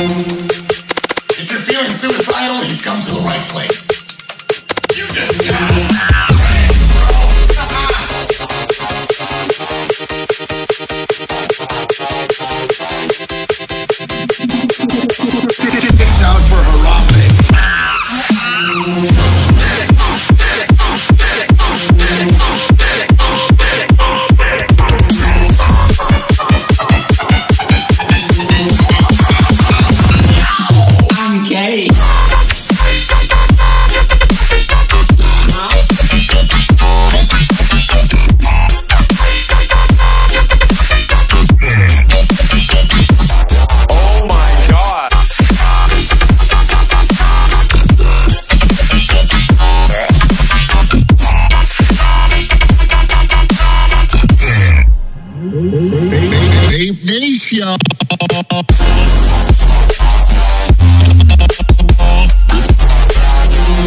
If you're feeling suicidal, you've come to the right place. You just got I'm gay. Oh my god.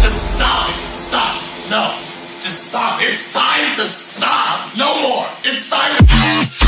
Just stop. Stop. No. Just stop. It's time to stop. No more. It's time. Uh,